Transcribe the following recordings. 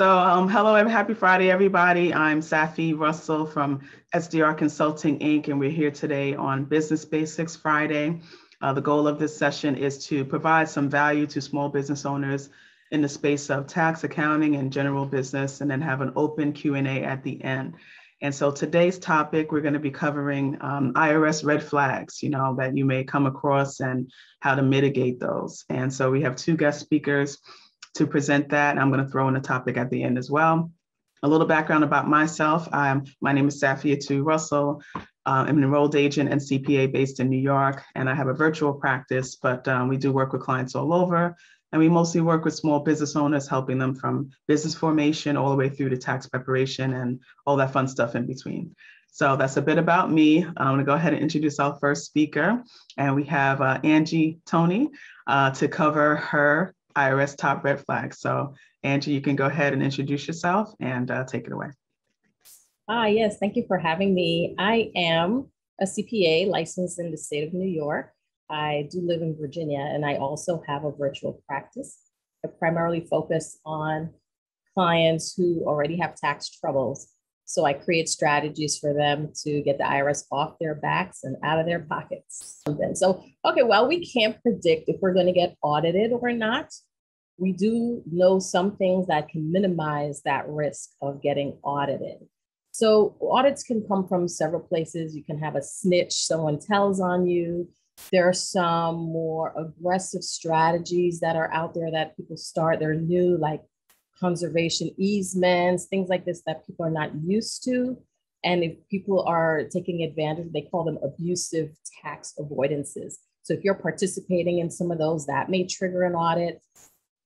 So, um, hello and happy Friday, everybody. I'm Safi Russell from SDR Consulting Inc., and we're here today on Business Basics Friday. Uh, the goal of this session is to provide some value to small business owners in the space of tax accounting and general business, and then have an open Q&A at the end. And so today's topic, we're going to be covering um, IRS red flags, you know, that you may come across and how to mitigate those. And so we have two guest speakers to present that. I'm going to throw in a topic at the end as well. A little background about myself. I'm, my name is Safiatou Russell. Uh, I'm an enrolled agent and CPA based in New York, and I have a virtual practice, but um, we do work with clients all over. And we mostly work with small business owners, helping them from business formation all the way through to tax preparation and all that fun stuff in between. So that's a bit about me. I'm going to go ahead and introduce our first speaker. And we have uh, Angie Tony uh, to cover her IRS top red flag. So Angie, you can go ahead and introduce yourself and uh, take it away. Ah, yes, thank you for having me. I am a CPA licensed in the state of New York. I do live in Virginia and I also have a virtual practice. I primarily focus on clients who already have tax troubles. So I create strategies for them to get the IRS off their backs and out of their pockets. So, okay, well, we can't predict if we're going to get audited or not we do know some things that can minimize that risk of getting audited. So audits can come from several places. You can have a snitch, someone tells on you. There are some more aggressive strategies that are out there that people start. They're new, like conservation easements, things like this that people are not used to. And if people are taking advantage, they call them abusive tax avoidances. So if you're participating in some of those, that may trigger an audit.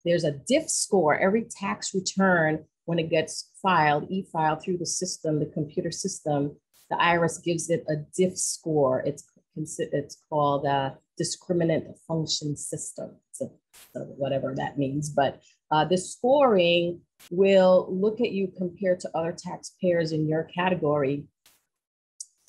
There's a diff score. Every tax return, when it gets filed, e-filed through the system, the computer system, the IRS gives it a diff score. It's it's called a discriminant function system. So, so whatever that means, but uh, the scoring will look at you compared to other taxpayers in your category.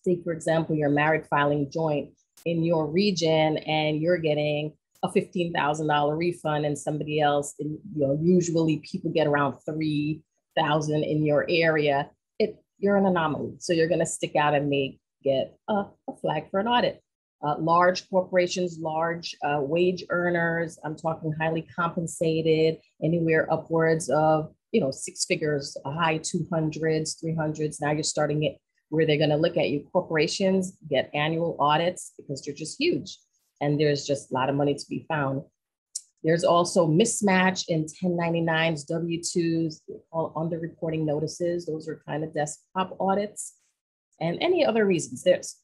Say, for example, you're married filing joint in your region and you're getting a $15,000 refund and somebody else, you know, usually people get around 3,000 in your area, it, you're an anomaly. So you're going to stick out and may get a, a flag for an audit. Uh, large corporations, large uh, wage earners, I'm talking highly compensated, anywhere upwards of, you know, six figures, high 200s, 300s. Now you're starting it where they're going to look at you. Corporations get annual audits because they're just huge and there's just a lot of money to be found. There's also mismatch in 1099s, W-2s, all underreporting notices. Those are kind of desktop audits and any other reasons. There's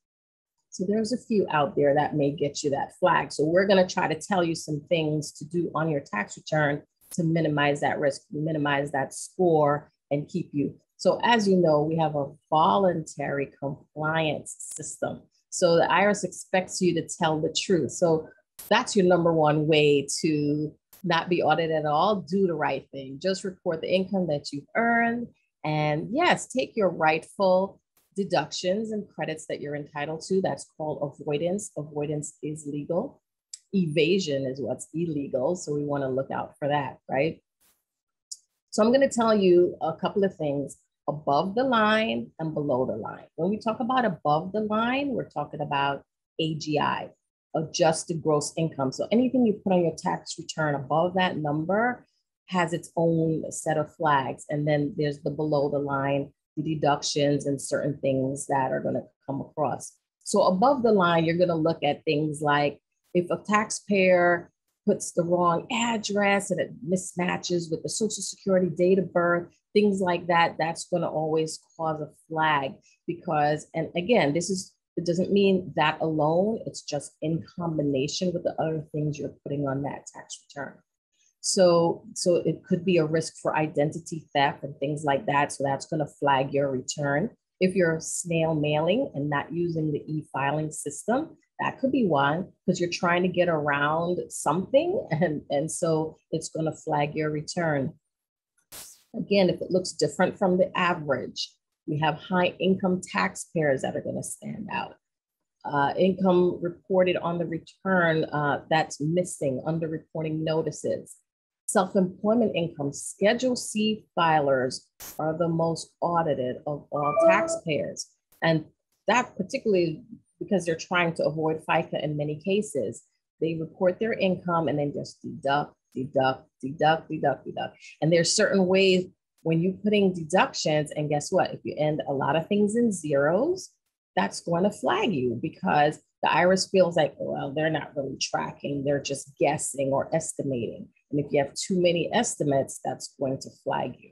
so there's a few out there that may get you that flag. So we're going to try to tell you some things to do on your tax return to minimize that risk, minimize that score, and keep you. So as you know, we have a voluntary compliance system. So the IRS expects you to tell the truth. So that's your number one way to not be audited at all. Do the right thing. Just report the income that you've earned. And yes, take your rightful deductions and credits that you're entitled to. That's called avoidance. Avoidance is legal. Evasion is what's illegal. So we want to look out for that, right? So I'm going to tell you a couple of things above the line and below the line. When we talk about above the line, we're talking about AGI, adjusted gross income. So anything you put on your tax return above that number has its own set of flags. And then there's the below the line, deductions and certain things that are going to come across. So above the line, you're going to look at things like if a taxpayer puts the wrong address and it mismatches with the social security date of birth, things like that, that's going to always cause a flag because, and again, this is, it doesn't mean that alone, it's just in combination with the other things you're putting on that tax return. So, so it could be a risk for identity theft and things like that. So that's going to flag your return. If you're snail mailing and not using the e-filing system, that could be one because you're trying to get around something and, and so it's going to flag your return. Again, if it looks different from the average, we have high income taxpayers that are going to stand out. Uh, income reported on the return uh, that's missing, underreporting notices. Self-employment income, Schedule C filers are the most audited of all taxpayers. And that particularly because they're trying to avoid FICA in many cases. They report their income and then just deduct, deduct, deduct, deduct, deduct. And there's certain ways when you're putting deductions, and guess what? If you end a lot of things in zeros, that's going to flag you because the IRS feels like, well, they're not really tracking, they're just guessing or estimating. And if you have too many estimates, that's going to flag you.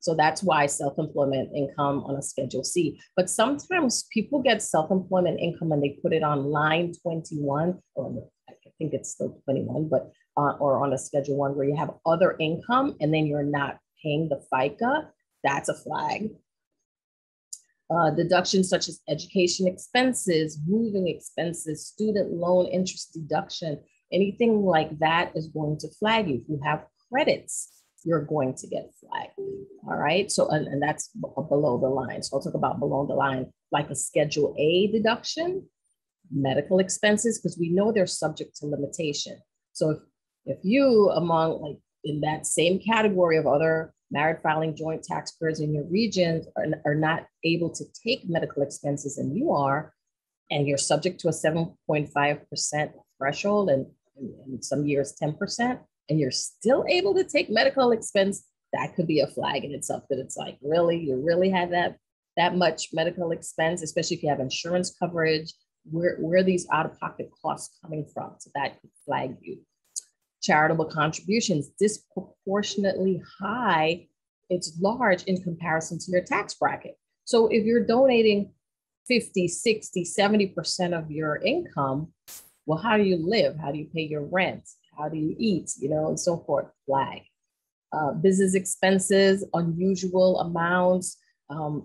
So that's why self-employment income on a Schedule C. But sometimes people get self-employment income and they put it on line 21, or I think it's still 21, but uh, or on a Schedule One where you have other income and then you're not paying the FICA. That's a flag. Uh, deductions such as education expenses, moving expenses, student loan interest deduction, anything like that is going to flag you. If you have credits, you're going to get flagged. All right. So, and, and that's below the line. So I'll talk about below the line, like a Schedule A deduction, medical expenses, because we know they're subject to limitation. So if, if you among like in that same category of other married filing joint taxpayers in your region are, are not able to take medical expenses and you are, and you're subject to a 7.5% threshold and in some years 10%, and you're still able to take medical expense, that could be a flag in itself that it's like, really, you really have that that much medical expense, especially if you have insurance coverage, where, where these out-of-pocket costs coming from? So that could flag you. Charitable contributions, disproportionately high, it's large in comparison to your tax bracket. So if you're donating 50, 60, 70% of your income, well, how do you live? How do you pay your rent? How do you eat? You know, and so forth. Flag. Uh, business expenses, unusual amounts, um,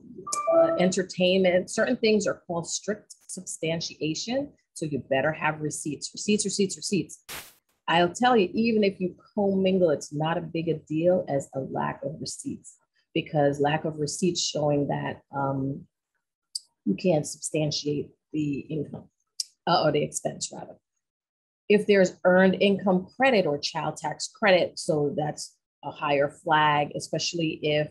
uh, entertainment. Certain things are called strict substantiation. So you better have receipts, receipts, receipts, receipts. I'll tell you, even if you commingle, it's not a big a deal as a lack of receipts because lack of receipts showing that um, you can't substantiate the income uh, or the expense rather if there's earned income credit or child tax credit, so that's a higher flag, especially if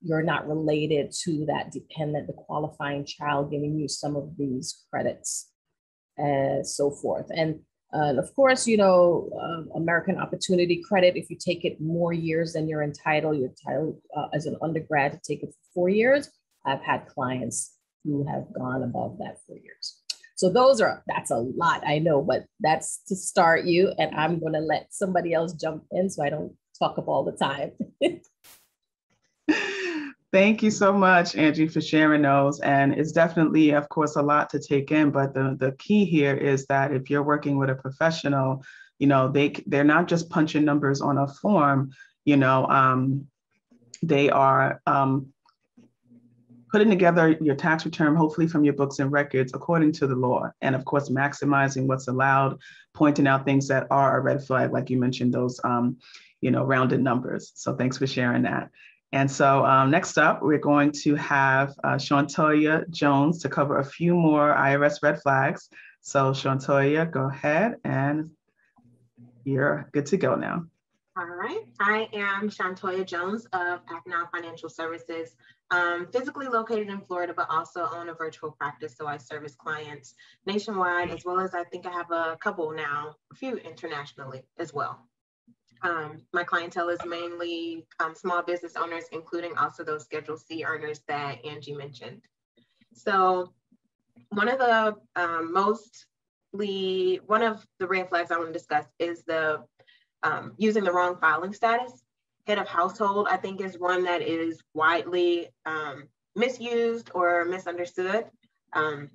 you're not related to that dependent, the qualifying child giving you some of these credits and so forth. And, of course, you know, uh, American Opportunity Credit, if you take it more years than you're entitled, you're entitled uh, as an undergrad to take it for four years. I've had clients who have gone above that four years. So those are that's a lot, I know, but that's to start you. And I'm gonna let somebody else jump in so I don't talk up all the time. Thank you so much, Angie, for sharing those. And it's definitely, of course, a lot to take in. But the, the key here is that if you're working with a professional, you know, they they're not just punching numbers on a form, you know, um, they are um, putting together your tax return, hopefully from your books and records according to the law. And of course, maximizing what's allowed, pointing out things that are a red flag, like you mentioned, those, um, you know, rounded numbers. So thanks for sharing that. And so um, next up, we're going to have uh, Shantoya Jones to cover a few more IRS red flags. So Shantoya, go ahead and you're good to go now. All right. I am Shantoya Jones of ActNow Financial Services, um, physically located in Florida, but also own a virtual practice. So I service clients nationwide, as well as I think I have a couple now, a few internationally as well. Um, my clientele is mainly um, small business owners, including also those Schedule C earners that Angie mentioned. So one of the um, mostly, one of the red flags I want to discuss is the um, using the wrong filing status. Head of household, I think, is one that is widely um, misused or misunderstood. Um,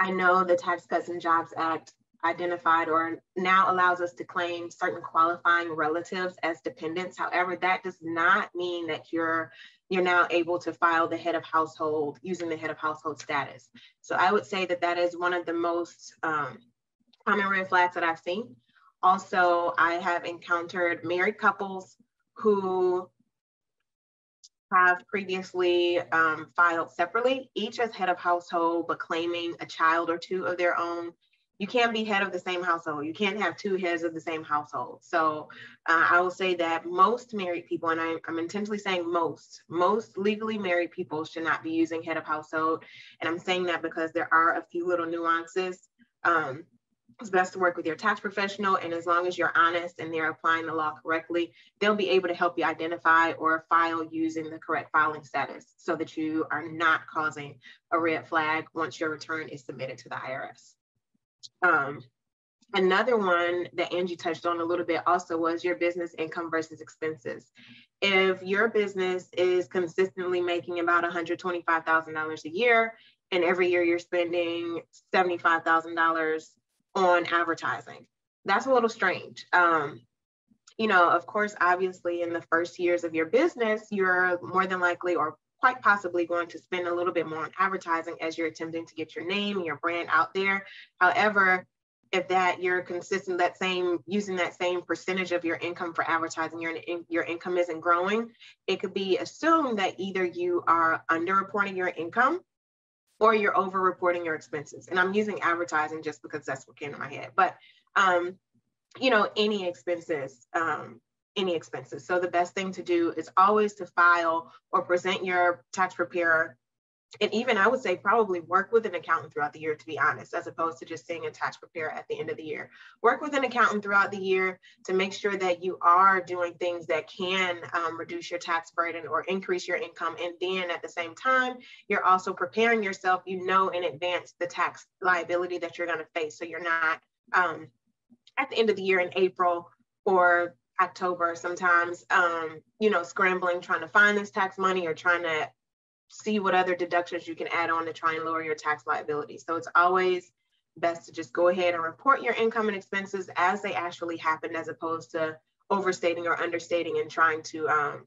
I know the Tax Cuts and Jobs Act identified or now allows us to claim certain qualifying relatives as dependents. However, that does not mean that you're you're now able to file the head of household using the head of household status. So I would say that that is one of the most um, common red flags that I've seen. Also, I have encountered married couples who have previously um, filed separately, each as head of household, but claiming a child or two of their own. you can't be head of the same household. You can't have two heads of the same household. So uh, I will say that most married people, and I, am intentionally saying most, most legally married people should not be using head of household. And I'm saying that because there are a few little nuances. Um, it's best to work with your tax professional. And as long as you're honest and they're applying the law correctly, they'll be able to help you identify or file using the correct filing status so that you are not causing a red flag once your return is submitted to the IRS. Um, another one that Angie touched on a little bit also was your business income versus expenses. If your business is consistently making about $125,000 a year, and every year you're spending $75,000 on advertising, that's a little strange. Um, you know, of course, obviously, in the first years of your business, you're more than likely or quite possibly going to spend a little bit more on advertising as you're attempting to get your name and your brand out there. However, if that you're consistent that same using that same percentage of your income for advertising your your income isn't growing it could be assumed that either you are underreporting your income or you're over reporting your expenses and i'm using advertising just because that's what came to my head but um you know any expenses um any expenses. So the best thing to do is always to file or present your tax preparer and even I would say probably work with an accountant throughout the year, to be honest, as opposed to just seeing a tax preparer at the end of the year. Work with an accountant throughout the year to make sure that you are doing things that can um, reduce your tax burden or increase your income. And then at the same time, you're also preparing yourself, you know, in advance the tax liability that you're going to face. So you're not um, at the end of the year in April or October sometimes, um, you know, scrambling, trying to find this tax money or trying to see what other deductions you can add on to try and lower your tax liability. So it's always best to just go ahead and report your income and expenses as they actually happen, as opposed to overstating or understating and trying to, um,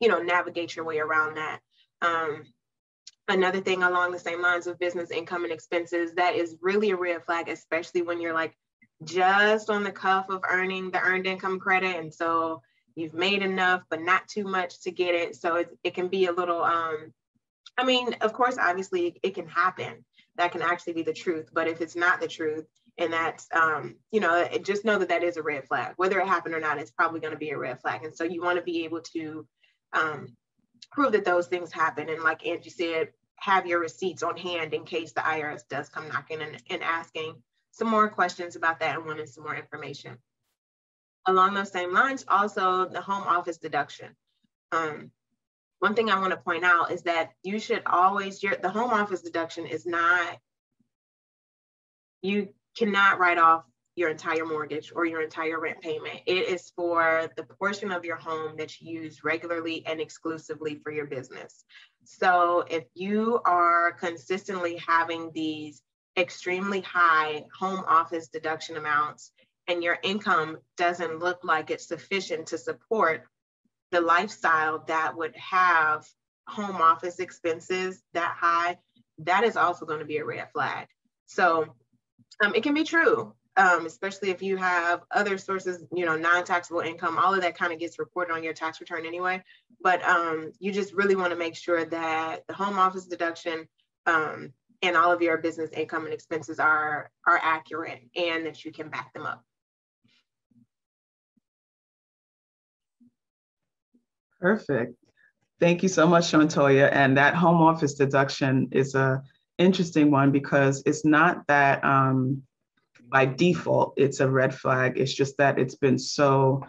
you know, navigate your way around that. Um, another thing along the same lines of business income and expenses that is really a red flag, especially when you're like just on the cuff of earning the earned income credit. And so you've made enough, but not too much to get it. So it, it can be a little, um, I mean, of course, obviously it can happen. That can actually be the truth. But if it's not the truth, and that's, um, you know, just know that that is a red flag. Whether it happened or not, it's probably going to be a red flag. And so you want to be able to um, prove that those things happen. And like Angie said, have your receipts on hand in case the IRS does come knocking and, and asking some more questions about that and wanting some more information. Along those same lines, also the home office deduction. Um, one thing I want to point out is that you should always, your, the home office deduction is not, you cannot write off your entire mortgage or your entire rent payment. It is for the portion of your home that you use regularly and exclusively for your business. So if you are consistently having these extremely high home office deduction amounts and your income doesn't look like it's sufficient to support the lifestyle that would have home office expenses that high, that is also going to be a red flag. So um, it can be true, um, especially if you have other sources, you know, non-taxable income, all of that kind of gets reported on your tax return anyway. But um, you just really want to make sure that the home office deduction um, and all of your business income and expenses are are accurate and that you can back them up. Perfect. Thank you so much, Shantoya. And that home office deduction is a interesting one because it's not that um, by default it's a red flag. It's just that it's been so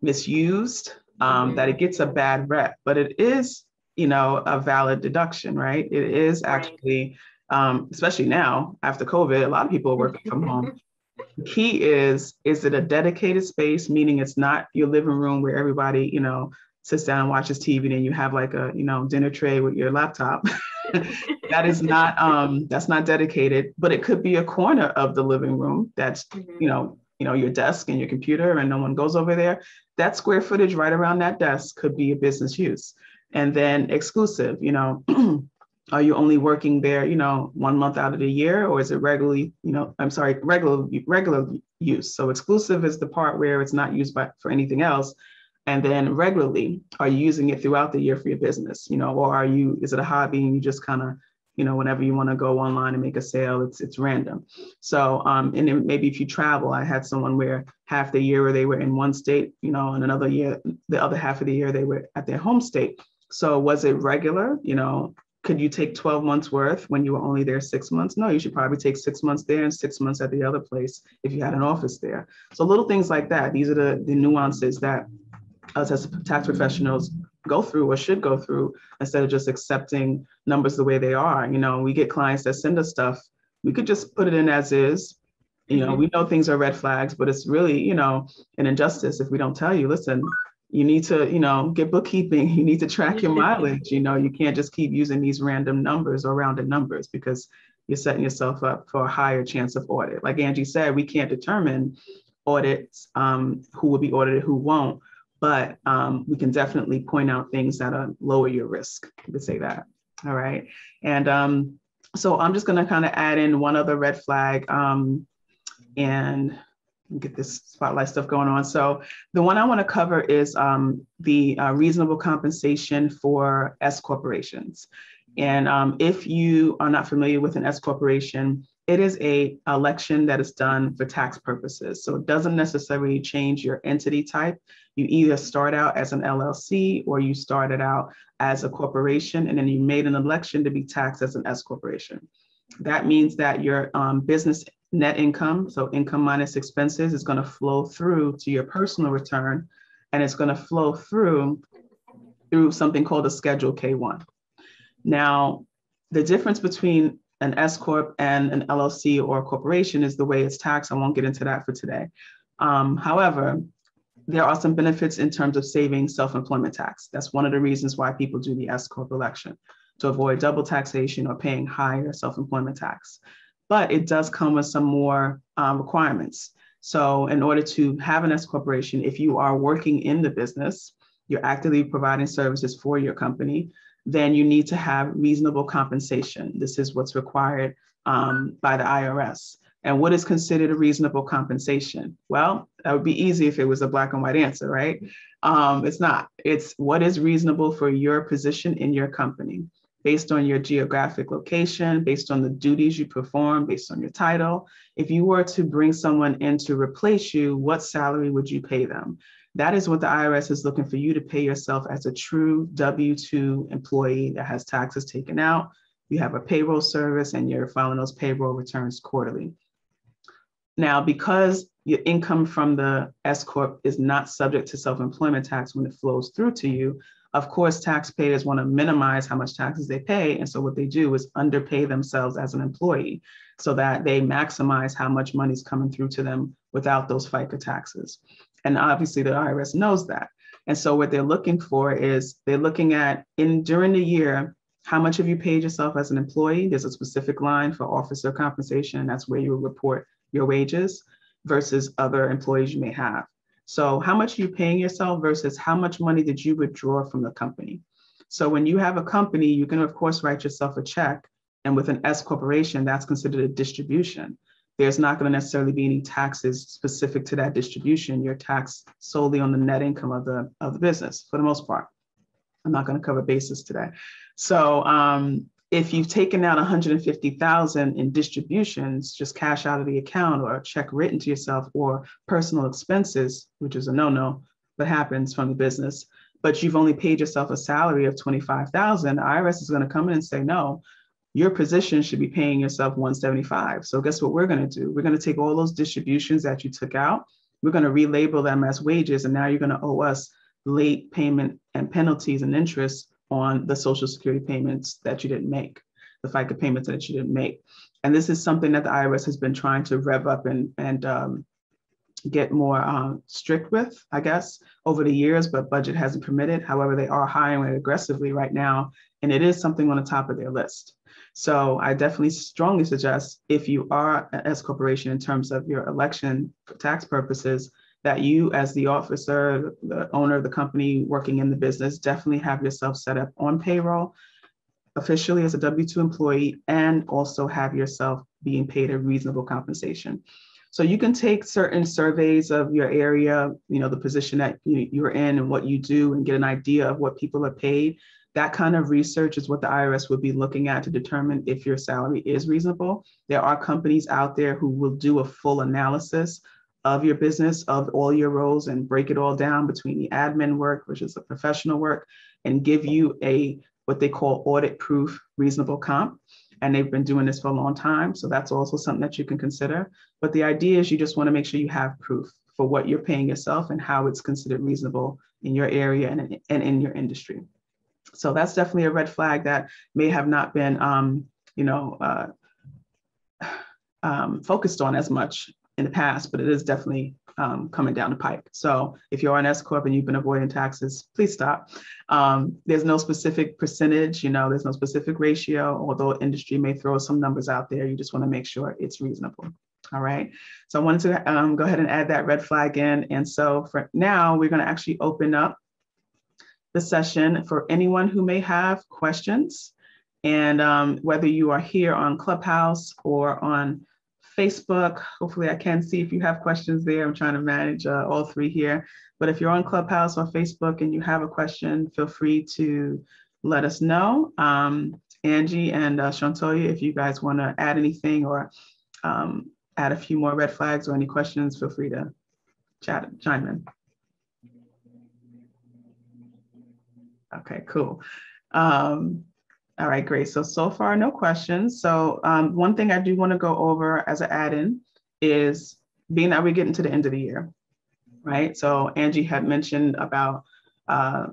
misused um, mm-hmm. that it gets a bad rep. But it is, you know, a valid deduction, right? It is actually um, especially now after COVID, a lot of people are working from home. The key is, is it a dedicated space, meaning it's not your living room where everybody, you know, sits down and watches TV and you have like a, you know, dinner tray with your laptop. that is not, um, that's not dedicated, but it could be a corner of the living room that's, mm-hmm. you know, you know, your desk and your computer and no one goes over there. That square footage right around that desk could be a business use. And then exclusive, you know, are you only working there you know one month out of the year or is it regularly you know i'm sorry regular regular use so exclusive is the part where it's not used by for anything else and then regularly are you using it throughout the year for your business you know or are you is it a hobby and you just kind of you know, whenever you want to go online and make a sale, it's it's random. So, um, and then maybe if you travel, I had someone where half the year they were in one state, you know, and another year, the other half of the year they were at their home state. So was it regular? You know, could you take 12 months worth when you were only there six months? No, you should probably take six months there and six months at the other place if you had an office there. So little things like that. These are the, the nuances that us as tax professionals go through or should go through instead of just accepting numbers the way they are. You know, we get clients that send us stuff. We could just put it in as is. You know, we know things are red flags, but it's really, you know, an injustice if we don't tell you, listen, you need to, you know, get bookkeeping. You need to track your mileage. You know, you can't just keep using these random numbers or rounded numbers because you're setting yourself up for a higher chance of audit. Like Angie said, we can't determine audits, um, who will be audited, who won't, but um, we can definitely point out things that are lower your risk. You could say that. All right. And um, so I'm just going to kind of add in one other red flag. Um, and get this spotlight stuff going on. So the one I want to cover is um, the uh, reasonable compensation for S corporations. And um, if you are not familiar with an S corporation, it is a election that is done for tax purposes. So it doesn't necessarily change your entity type. You either start out as an LLC or you started out as a corporation, and then you made an election to be taxed as an S corporation. That means that your um, business net income, so income minus expenses, is going to flow through to your personal return, and it's going to flow through through something called a Schedule K1. Now, the difference between an S corp and an LLC or a corporation is the way it's taxed. I won't get into that for today. Um, however, there are some benefits in terms of saving self-employment tax. That's one of the reasons why people do the S corp election to avoid double taxation or paying higher self-employment tax but it does come with some more um, requirements. So, in order to have an S corporation, if you are working in the business, you're actively providing services for your company, then you need to have reasonable compensation. This is what's required um, by the IRS. And what is considered a reasonable compensation? Well, that would be easy if it was a black and white answer, right? Um, it's not. It's what is reasonable for your position in your company based on your geographic location, based on the duties you perform, based on your title. If you were to bring someone in to replace you, what salary would you pay them? That is what the IRS is looking for you to pay yourself as a true W 2 employee that has taxes taken out. You have a payroll service and you're filing those payroll returns quarterly. Now, because your income from the S Corp is not subject to self employment tax when it flows through to you, of course, taxpayers want to minimize how much taxes they pay. And so what they do is underpay themselves as an employee so that they maximize how much money is coming through to them without those FICA taxes. And obviously the IRS knows that. And so what they're looking for is they're looking at in during the year, how much have you paid yourself as an employee? There's a specific line for officer compensation. That's where you report your wages versus other employees you may have. So how much are you paying yourself versus how much money did you withdraw from the company? So when you have a company, you can of course write yourself a check. And with an S corporation, that's considered a distribution. There's not going to necessarily be any taxes specific to that distribution. You're taxed solely on the net income of the of the business for the most part. I'm not going to cover basis today. So um, if you've taken out 150,000 in distributions, just cash out of the account or a check written to yourself or personal expenses, which is a no-no, but happens from the business, but you've only paid yourself a salary of 25,000, the IRS is going to come in and say, no, your position should be paying yourself 175. So guess what we're going to do? We're going to take all those distributions that you took out, we're going to relabel them as wages, and now you're going to owe us late payment and penalties and interest on the Social Security payments that you didn't make, the FICA payments that you didn't make. And this is something that the IRS has been trying to rev up and, and um, get more um, strict with, I guess, over the years, but budget hasn't permitted. However, they are hiring aggressively right now, and it is something on the top of their list. So I definitely strongly suggest if you are an S corporation in terms of your election for tax purposes, that you, as the officer, the owner of the company working in the business, definitely have yourself set up on payroll officially as a W 2 employee and also have yourself being paid a reasonable compensation. So you can take certain surveys of your area, you know, the position that you're in and what you do and get an idea of what people are paid. That kind of research is what the IRS would be looking at to determine if your salary is reasonable. There are companies out there who will do a full analysis of your business, of all your roles, and break it all down between the admin work, which is the professional work, and give you a what they call audit proof reasonable comp. And they've been doing this for a long time. So that's also something that you can consider. But the idea is you just want to make sure you have proof for what you're paying yourself and how it's considered reasonable in your area and, and in your industry. So that's definitely a red flag that may have not been, um, you know, uh, um, focused on as much in the past, but it is definitely um, coming down the pipe. So if you're an S corp and you've been avoiding taxes, please stop. Um, there's no specific percentage, you know, there's no specific ratio. Although industry may throw some numbers out there, you just want to make sure it's reasonable. All right. So I wanted to um, go ahead and add that red flag in. And so for now, we're going to actually open up the session for anyone who may have questions. And um, whether you are here on Clubhouse or on Facebook. Hopefully I can see if you have questions there. I'm trying to manage uh, all three here. But if you're on Clubhouse or Facebook and you have a question, feel free to let us know. Um, Angie and uh, if you guys want to add anything or um, add a few more red flags or any questions, feel free to chat, chime in. Okay, cool. Um, all right, great. So, so far, no questions. So um, one thing I do want to go over as an add-in is being that we're getting to the end of the year, right? So Angie had mentioned about, uh,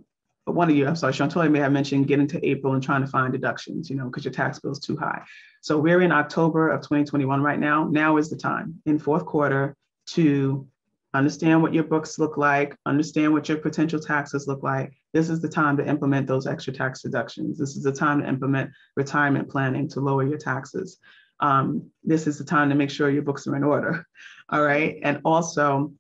one of you, I'm sorry, Chantoy may have mentioned getting to April and trying to find deductions, you know, because your tax bill is too high. So we're in October of 2021 right now. Now is the time in fourth quarter to understand what your books look like, understand what your potential taxes look like. This is the time to implement those extra tax deductions. This is the time to implement retirement planning to lower your taxes. Um, this is the time to make sure your books are in order. All right. And also,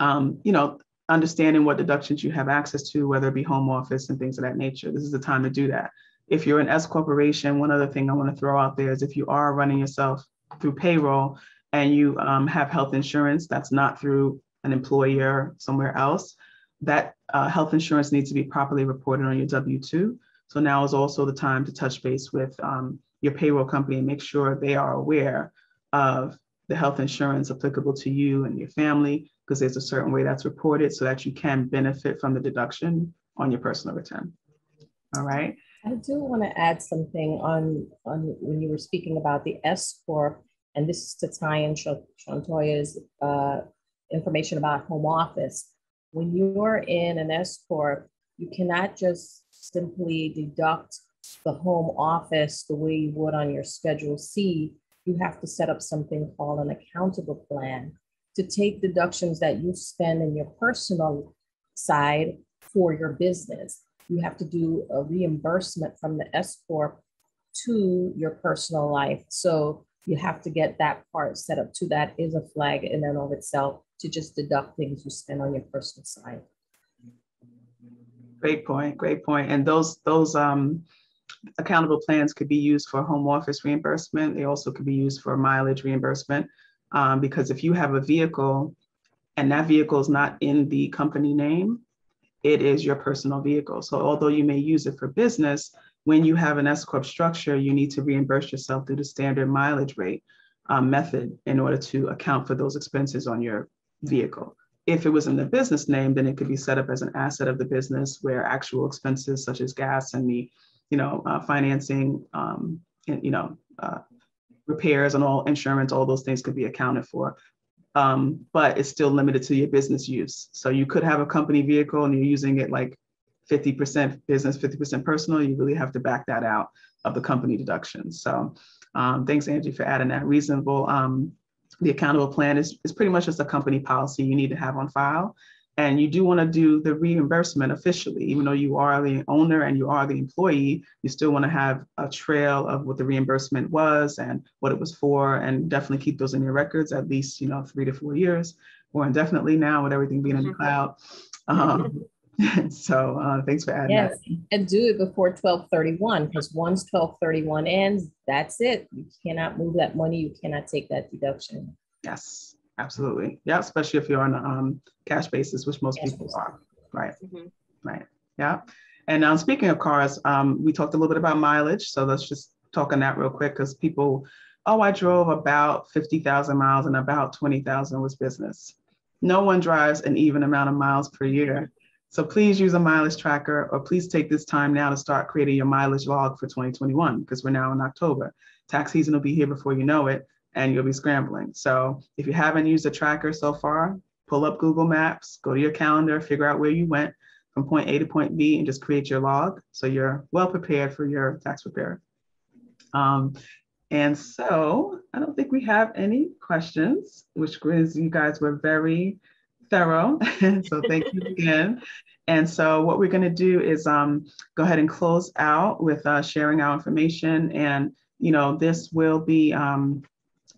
um, you know, understanding what deductions you have access to, whether it be home office and things of that nature. This is the time to do that. If you're an S corporation, one other thing I want to throw out there is if you are running yourself through payroll and you um, have health insurance that's not through an employer somewhere else, that uh, health insurance needs to be properly reported on your W 2. So now is also the time to touch base with um, your payroll company and make sure they are aware of the health insurance applicable to you and your family, because there's a certain way that's reported so that you can benefit from the deduction on your personal return. All right. I do want to add something on, on when you were speaking about the S Corp, and this is to tie in Shantoya's uh, information about home office. When you're in an S corp, you cannot just simply deduct the home office the way you would on your Schedule C. You have to set up something called an accountable plan to take deductions that you spend in your personal side for your business. You have to do a reimbursement from the S corp to your personal life. So you have to get that part set up too. That is a flag in and of itself to just deduct things you spend on your personal side. Great point, great point. And those those um, accountable plans could be used for home office reimbursement. They also could be used for mileage reimbursement. Um, because if you have a vehicle and that vehicle is not in the company name, it is your personal vehicle. So although you may use it for business, when you have an S corp structure, you need to reimburse yourself through the standard mileage rate um, method in order to account for those expenses on your vehicle. If it was in the business name, then it could be set up as an asset of the business where actual expenses such as gas and the, you know, uh, financing, um, and, you know, uh, repairs and all insurance, all those things could be accounted for. Um, but it's still limited to your business use. So you could have a company vehicle and you're using it like 50% business, 50% personal. You really have to back that out of the company deductions. So um, thanks, Angie, for adding that reasonable um, the accountable plan is, is pretty much just a company policy you need to have on file. And you do want to do the reimbursement officially, even though you are the owner and you are the employee, you still want to have a trail of what the reimbursement was and what it was for, and definitely keep those in your records at least, you know, three to four years or indefinitely now with everything being in the mm-hmm. cloud. Um, so uh, thanks for adding yes, that. and do it before 1231 because once 1231 ends, that's it. You cannot move that money. You cannot take that deduction. Yes, absolutely. Yeah, especially if you're on a um, cash basis, which most cash people basis. are. Right. Mm-hmm. Right. Yeah. And now speaking of cars, um, we talked a little bit about mileage. So let's just talk on that real quick because people, oh, I drove about 50,000 miles and about 20,000 was business. No one drives an even amount of miles per year. So please use a mileage tracker or please take this time now to start creating your mileage log for 2021 because we're now in October. Tax season will be here before you know it and you'll be scrambling. So if you haven't used a tracker so far, pull up Google Maps, go to your calendar, figure out where you went from point A to point B and just create your log so you're well prepared for your tax preparer. Um, and so I don't think we have any questions, which means you guys were very thorough. so thank you again. And so what we're going to do is um, go ahead and close out with uh, sharing our information. And, you know, this will be um,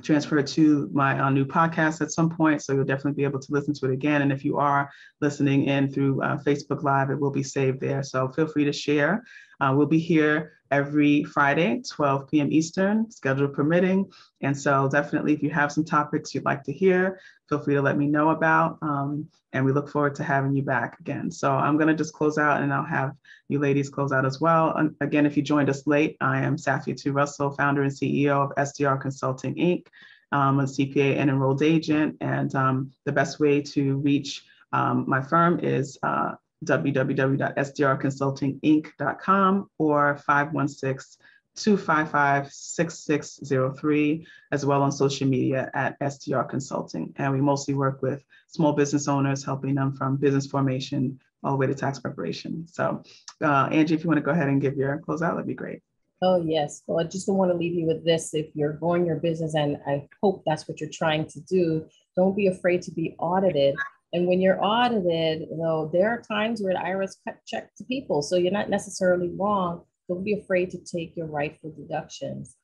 transferred to my uh, new podcast at some point. So you'll definitely be able to listen to it again. And if you are listening in through uh, Facebook Live, it will be saved there. So feel free to share. Uh, we'll be here every Friday, 12 p.m. Eastern, schedule permitting. And so definitely if you have some topics you'd like to hear, feel free to let me know about. Um, and we look forward to having you back again. So I'm gonna just close out and I'll have you ladies close out as well. And again, if you joined us late, I am Safia Russell, founder and CEO of SDR Consulting, Inc., a CPA and enrolled agent. And um, the best way to reach um, my firm is uh, www.sdrconsultinginc.com or 516 255 6603, as well on social media at SDR Consulting. And we mostly work with small business owners, helping them from business formation all the way to tax preparation. So, uh, Angie, if you want to go ahead and give your closeout, that'd be great. Oh, yes. Well, I just want to leave you with this. If you're growing your business, and I hope that's what you're trying to do, don't be afraid to be audited and when you're audited, you know, there are times where the IRS cut check to people. So you're not necessarily wrong. Don't be afraid to take your rightful deductions.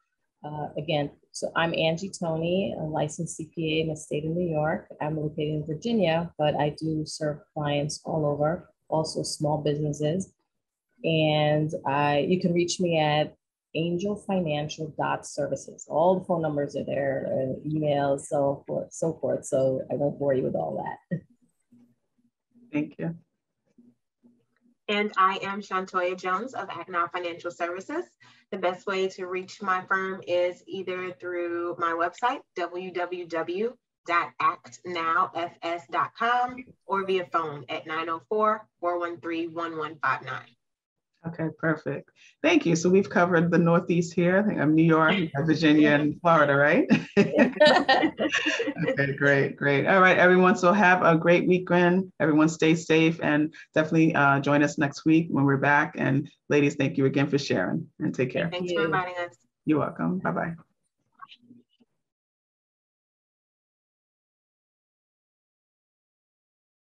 Uh, again, so I'm Angie Tony, a licensed CPA in the state of New York. I'm located in Virginia, but I do serve clients all over, also small businesses. And I, you can reach me at angelfinancial.services. All the phone numbers are there, emails, so forth, so forth. So I won't bore you with all that. Thank you. And I am Shantoya Jones of ActNow Financial Services. The best way to reach my firm is either through my website, www.actnowfs.com, or via phone at 904 413 1159. Okay, perfect. Thank you. So we've covered the Northeast here. I think I'm New York, Virginia, and Florida, right? okay, great, great. All right, everyone. So have a great weekend. Everyone stay safe and definitely uh, join us next week when we're back. And ladies, thank you again for sharing and take care. Thanks for inviting us. You're welcome. Bye-bye.